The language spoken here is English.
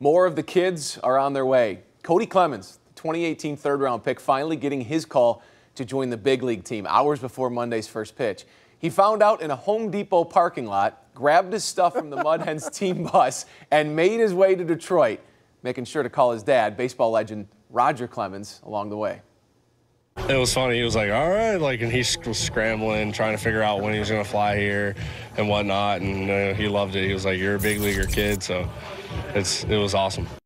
More of the kids are on their way. Kody Clemens, 2018 third round pick, finally getting his call to join the big league team hours before Monday's first pitch. He found out in a Home Depot parking lot, grabbed his stuff from the Mud Hens team bus, and made his way to Detroit, making sure to call his dad, baseball legend Roger Clemens, along the way. It was funny. He was like, "All right," like, and he was scrambling, trying to figure out when he was going to fly here and whatnot. And uh, he loved it. He was like, "You're a big leaguer kid," so it's it was awesome.